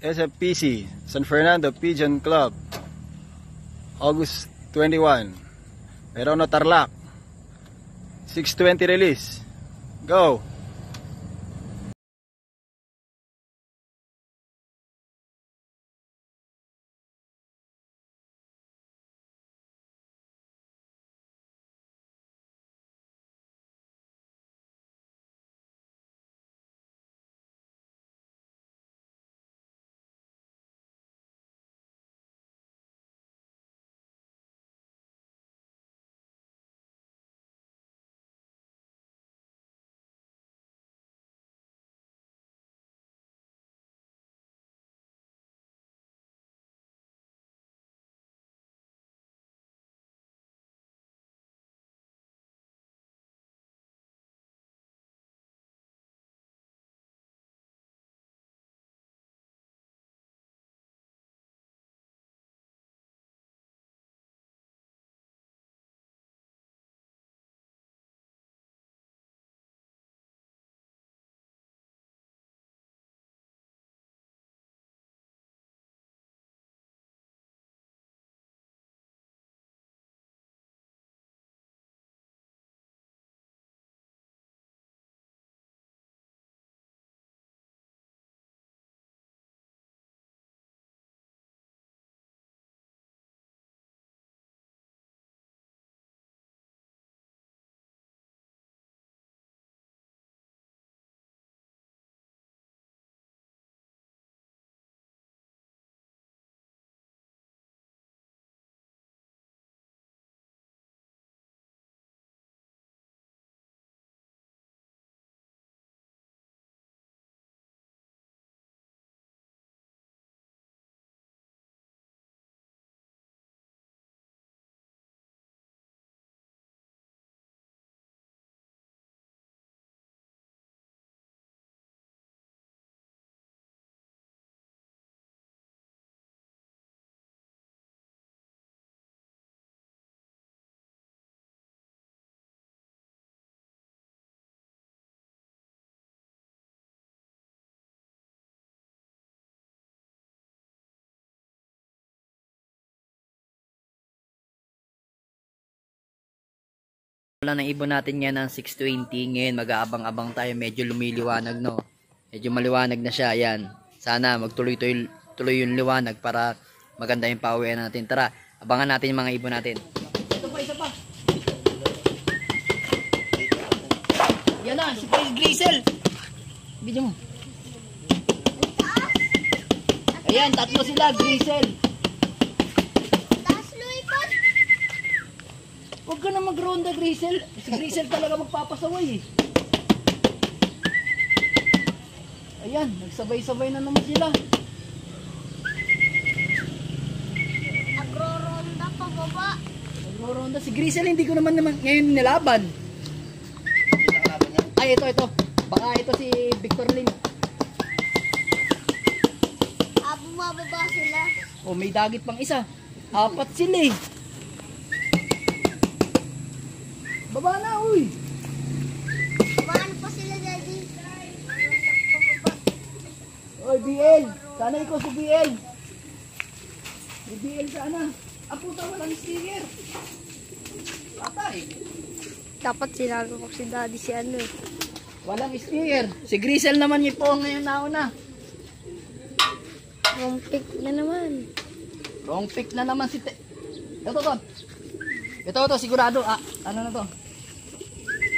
SFPC, San Fernando Pigeon Club, August 21. Meron na Tarlac. 620 release. Go! Wala ng ibon natin ngayon ng 620. Ngayon mag-aabang-abang tayo. Medyo lumiliwanag no. Medyo maliwanag na siya. Ayan. Sana magtuloy-tuloy tuloy yung liwanag para maganda yung pauwi natin. Tara, abangan natin yung mga ibon natin. Ito pa, isa pa. Yan na, si Prince Grizzle. Video mo. Ayan, tatlo sila, Grizzle. Huwag ka na mag-ronda, Grisel. Si Grisel talaga magpapasaway eh. Ayan, nagsabay-sabay na naman sila. Nagro-ronda pa baba. Nagro-ronda. Si Grisel hindi ko naman naman ngayon nilaban. Ay, ito, ito. Baka ito si Victor Lin. Ah, bumababa sila. O, may dagit pang isa. Apat sila eh. Baba na, uy. Babaan pa sila, Daddy. Oy, BL. Sana ikaw si BL. May BL sana. Ah, puta, walang sticker. Patay. Dapat sinabi ko si Daddy si ano eh. Walang sticker. Si Grisel naman yung poong ngayon nauna. Wrong pick na naman. Wrong pick na naman si... Te Ito, to. Ito, to. Sigurado. Ah, ano na to?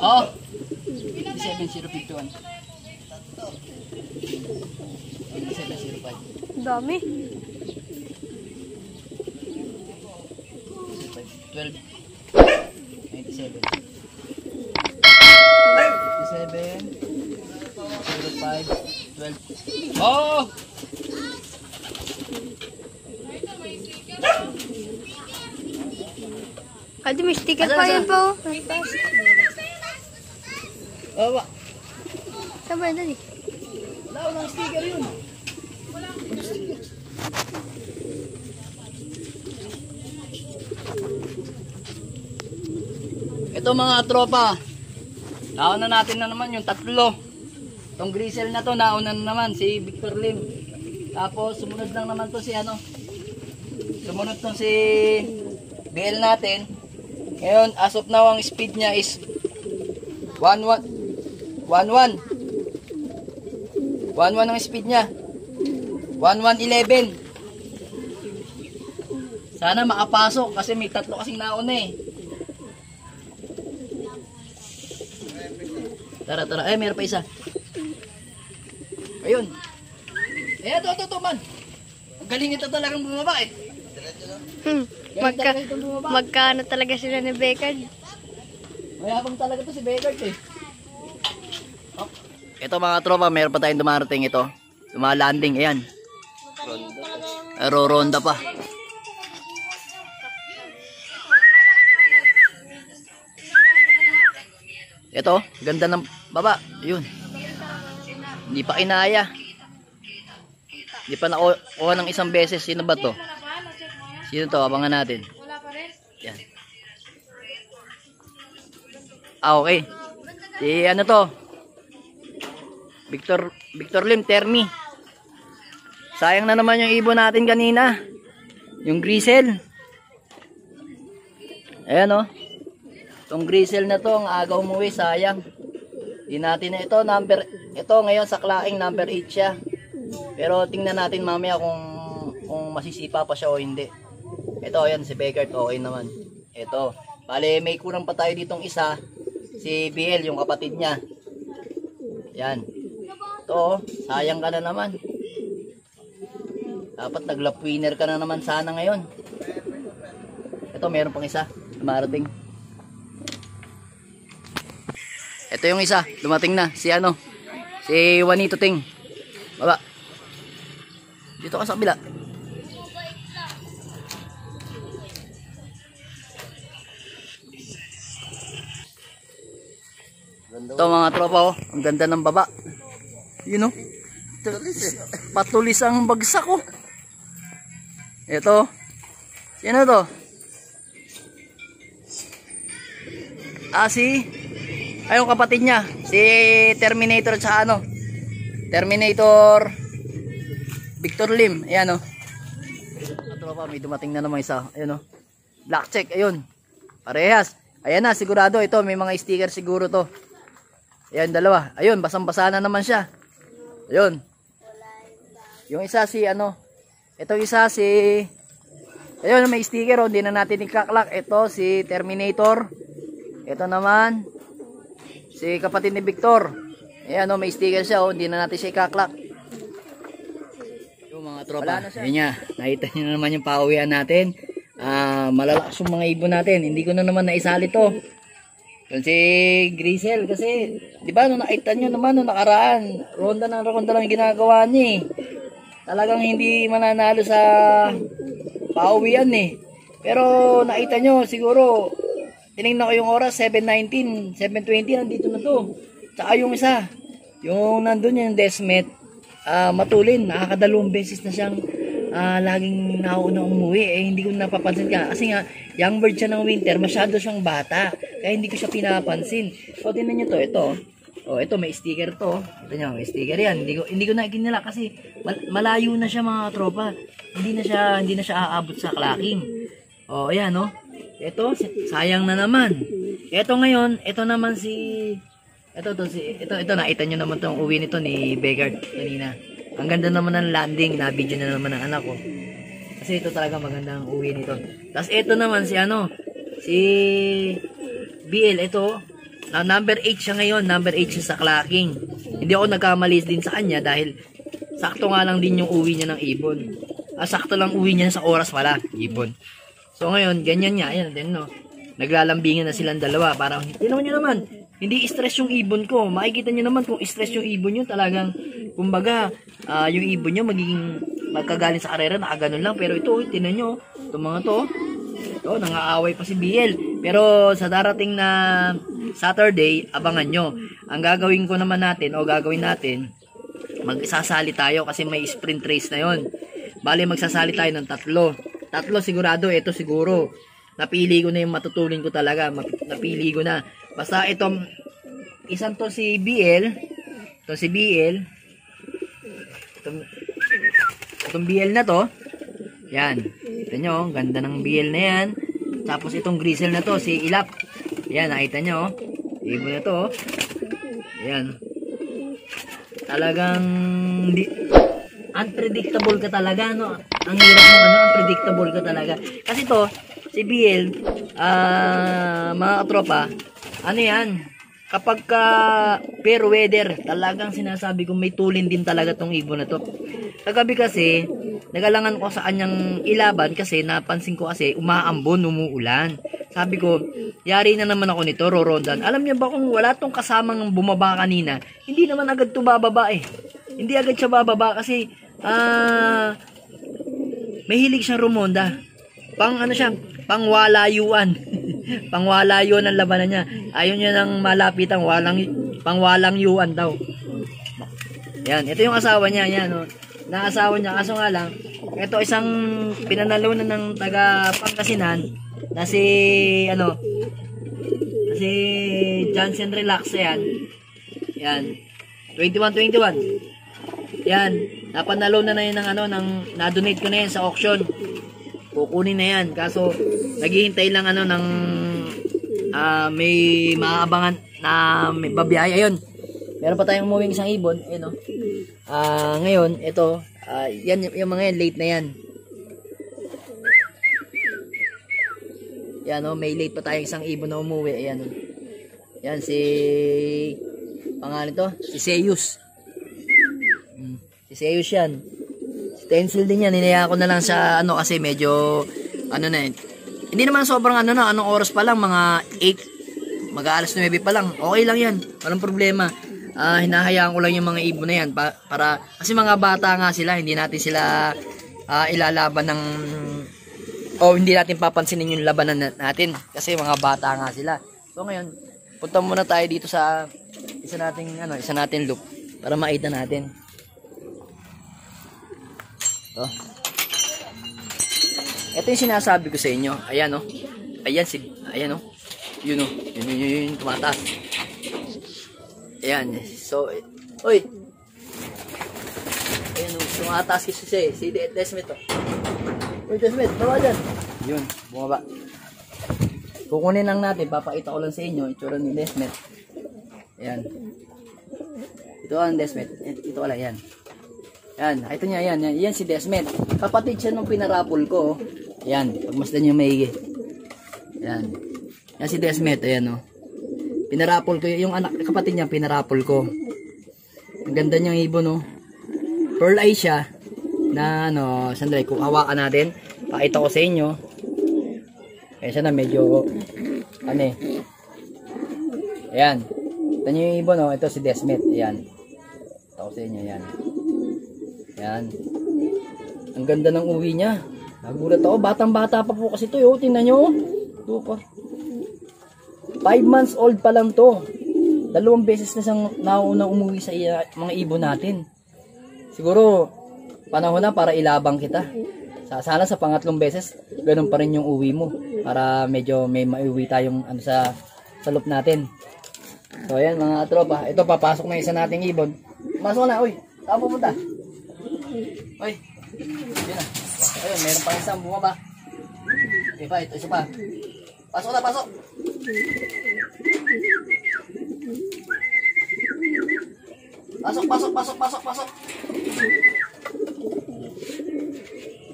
Oh. 27051. 27005. Dami. 12 97 97 05 12 Oh! Adi, may sticker pa yan po. Oh, wa. Saan ba yan, daddy? Wala ko ng sticker yun. Ito mga tropa. Nauna natin na naman yung tatlo. Itong grisel na to, nauna na naman si Victor Lim. Tapos sumunod lang naman to si ano. Sumunod to si BL natin. Ngayon, as of now, ang speed niya is 1-1. 1-1. 1-1 ang speed niya. 1-1-11. Sana makapasok kasi may tatlo kasing nauna eh. Tara, tara. Eh, meron pa isa. Ayun. Eh, ito, ito, ito, man. Ang galing ito talagang bumaba eh. Hmm. Magka, magkano talaga sila ni Beckham? Mayabang talaga to si Begard eh. Oh. Ito mga tropa, meron pa tayong dumarating ito. Lumalanding, ayan. Ro-ronda pa. Ito, ganda ng baba. Yun. Hindi pa kinaya. Hindi pa nakuha ng isang beses. Sino ba to? Sino to? Abangan natin. Yan. Ah, okay. Si ano to? Victor Victor Lim Termi. Sayang na naman yung ibon natin kanina. Yung grisel. Ayan oh. Itong grisel na to, ang aga umuwi, sayang. Di natin na ito, number, ito ngayon sa klaking number 8 siya. Pero tingnan natin mamaya kung, kung masisipa pa siya o hindi. Ito, ayan, si Begard, okay naman. Ito, bale may kurang pa tayo ditong isa, si BL, yung kapatid niya. Yan. Ito, oh, sayang ka na naman. Dapat nag-lap winner ka na naman sana ngayon. Ito, meron pang isa. Dumarating. Ito yung isa. Dumating na. Si ano? Si Juanito Ting. Baba. Dito ka sa kabila. Ito mga tropa oh. Ang ganda ng baba. You know? Patulis ang bagsak oh. Ito. Sino to? Ah, si... Ayong kapatid niya. Si Terminator sa ano. Terminator... Victor Lim. Ayan oh. Tropa, may dumating na naman isa. Ayan oh. Black check. Ayun. Parehas. Ayan na, sigurado. Ito, may mga sticker siguro to. Ayan, dalawa. Ayun, basang-basa na naman siya. Ayun. Yung isa si ano. Ito isa si... Ayun, may sticker oh. Hindi na natin ikaklak. Ito si Terminator. Ito naman. Si kapatid ni Victor. Ayan oh, may sticker siya oh. Hindi na natin siya ikaklak. Yung mga tropa. Ayan niya. Nakita niyo na naman yung pauwian natin. Ah, malalakas yung mga ibon natin. Hindi ko na naman naisali to. Yun si Grisel kasi, di ba, nung nakita nyo naman, nung nakaraan, ronda ng ronda lang ginagawa niya eh. Talagang hindi mananalo sa pauwian eh. Pero nakita nyo, siguro, tinignan ko yung oras, 7.19, 7.20, nandito na to. Tsaka yung isa, yung nandun yung Desmet, ah, matulin, nakakadalawang beses na siyang ah, laging nauna umuwi. Eh, hindi ko napapansin ka. Kasi nga, young bird siya ng winter, masyado siyang bata. Kaya hindi ko siya pinapansin. So, tingnan nyo to, ito. Oh, ito may sticker to. Ito nyo, may sticker yan. Hindi ko hindi ko na ikinila kasi mal- malayo na siya mga tropa. Hindi na siya hindi na siya aabot sa clacking. Oh, ayan no. Ito si- sayang na naman. Ito ngayon, ito naman si ito to si ito ito nakita niyo naman tong uwi nito ni Begard kanina. Ang ganda naman ng landing, na video na naman ng anak ko. Kasi ito talaga magandang uwi nito. Tapos ito naman si ano, si BL ito, na number 8 siya ngayon, number 8 siya sa clacking. Hindi ako nagkamali din sa kanya dahil sakto nga lang din yung uwi niya ng ibon. Ah, sakto lang uwi niya sa oras pala, ibon. So ngayon, ganyan niya, ayan din no. Naglalambingan na silang dalawa, parang, tinaw niyo naman, hindi stress yung ibon ko. Makikita niyo naman kung stress yung ibon niyo, talagang, kumbaga, ah, yung ibon niyo magiging magkagaling sa karera, nakaganon lang. Pero ito, tinan niyo, itong mga to, ito, nangaaway pa si BL. Pero sa darating na Saturday, abangan nyo. Ang gagawin ko naman natin, o gagawin natin, magsasali tayo kasi may sprint race na yon. Bali, magsasali tayo ng tatlo. Tatlo sigurado, ito siguro. Napili ko na yung matutulin ko talaga. Napili ko na. Basta itong, isang to si BL, ito si BL, itong, itong BL na to, yan. Ito nyo, ganda ng BL na yan. Tapos itong grisel na to, si Ilap. Yan, nakita nyo. oh. Ibon na to. oh. Yan. Talagang di, unpredictable ka talaga, no? Ang hirap mo, ano, unpredictable ka talaga. Kasi to, si BL, ah, mga katropa, ano yan, kapag ka fair weather, talagang sinasabi ko may tulin din talaga tong ibon na to. Kagabi kasi, nagalangan ko sa kanyang ilaban kasi napansin ko kasi umaambon, umuulan. Sabi ko, yari na naman ako nito, rorondan. Alam niya ba kung wala tong kasamang bumaba kanina, hindi naman agad to bababa eh. Hindi agad siya bababa kasi, ah, may hilig siyang rumonda. Pang ano siya, pangwalayuan. pangwalayuan ang labanan niya. Ayaw niya nang malapitan, walang, pangwalang yuan daw. Yan, ito yung asawa niya, yan, oh. Naasawa niya, kaso nga lang, ito isang pinanalunan ng taga Pangasinan, na si, ano, si Johnson Relax, yan. Yan. 21-21. Yan. Napanalo na na yun ng ano, ng, na-donate ko na yan sa auction. Kukunin na yan. Kaso, naghihintay lang ano ng ah, may maabangan na may babiyaya yun. Meron pa tayong umuwing isang ibon. Ayun o. Ah, ngayon, ito, ah, yan, yung, mga yan, late na yan. Yan o, may late pa tayong isang ibon na umuwi. Ayan o. Yan, si, pangalan to, si Seus. Mm, si Seus yan. Stencil din yan. Hinaya ko na lang sa ano kasi medyo ano na eh. Hindi naman sobrang ano na. Anong oras pa lang? Mga 8. Mag alas 9 pa lang. Okay lang yan. Walang problema. Ah, hinahayaan ko lang yung mga ibon na yan. Pa, para, kasi mga bata nga sila. Hindi natin sila ah, ilalaban ng o hindi natin papansinin yung labanan na- natin. Kasi mga bata nga sila. So ngayon, punta muna tayo dito sa isa nating ano, isa nating loop para makita natin. To. Ito yung sinasabi ko sa inyo. Ayan oh. Ayan si ayan oh. Yun oh. Yun yun yun, yun tumataas. Ayan. So, oy. Ayan oh. Tumataas kasi siya eh. Si De- Desmet oh. Uy, Desmet, baba dyan. Yun, bumaba. Kukunin lang natin, papakita ko lang sa inyo, itsura ni Desmet. Ayan. Ito ang Desmet. Ito wala, yan. Yan, ito niya, yan, yan. Yan si Desmet. Kapatid siya nung pinarapol ko. oh. Yan, pagmasdan niyo maigi. Yan. Yan si Desmet, ayan oh. Pinarapol ko, yung anak, kapatid niya, pinarapol ko. Ang ganda niyang ibon oh. Pearl eye siya. Na ano, sandali, kung hawakan natin, pakita ko sa inyo. Eh, siya na medyo, ano eh, Ayan. Ito nyo yung ibon, oh. Ito si Desmet. Ayan. Ito ko sa inyo, ayan. Ayan. Ang ganda ng uwi niya. Nagulat ako, batang-bata pa po kasi ito, oh. Tingnan nyo. Ito pa. 5 months old pa lang to. Dalawang beses na siyang nauna umuwi sa iya- mga ibon natin. Siguro, panahon na para ilabang kita. Sa, sana sa pangatlong beses, ganun pa rin yung uwi mo. Para medyo may maiuwi tayong ano sa, sa loop natin. So ayan mga tropa, ito papasok na isa nating ibon. Masok na, uy. Saan pupunta? Uy. Na. Ayun, meron pa isang bumaba. Okay pa, ito isa pa. Pasok na, pasok. Pasok, pasok, pasok, pasok, pasok.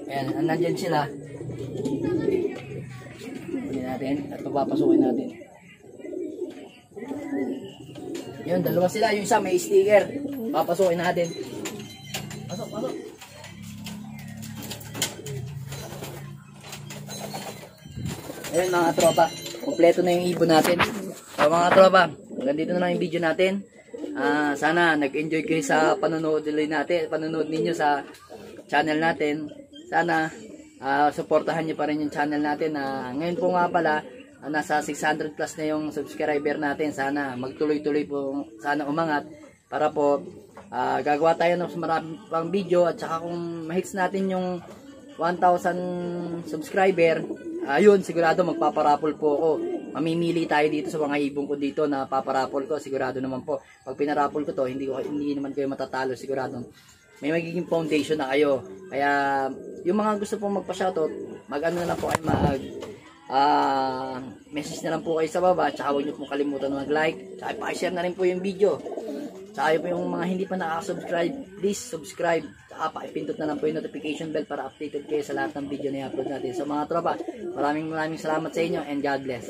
Ayan, nandyan sila. Kunin natin at papapasukin natin. Yun, dalawa sila. Yung isa may sticker. Papasukin natin. Ayun mga tropa. Kompleto na yung ibon natin. So mga tropa, hanggang dito na lang yung video natin. Ah, sana nag-enjoy kayo sa panonood natin, panonood ninyo sa channel natin. Sana ah, suportahan niyo pa rin yung channel natin na ngayon po nga pala ah, nasa 600 plus na yung subscriber natin. Sana magtuloy-tuloy po, sana umangat para po ah, gagawa tayo ng marami pang video at saka kung mahits natin yung 1,000 subscriber, ayun, sigurado magpaparapol po ako. Mamimili tayo dito sa mga ibong ko dito na paparapol ko, sigurado naman po. Pag pinarapol ko to, hindi ko hindi naman kayo matatalo, sigurado. May magiging foundation na kayo. Kaya yung mga gusto pong magpa-shoutout, mag-ano na lang po kayo mag ah message na lang po kayo sa baba, tsaka huwag niyo pong kalimutan mag-like, tsaka pa-share na rin po yung video. Tsaka po yung mga hindi pa nakaka-subscribe, please subscribe. Tsaka pakipindot na lang po yung notification bell para updated kayo sa lahat ng video na i-upload natin. So mga tropa, maraming maraming salamat sa inyo and God bless.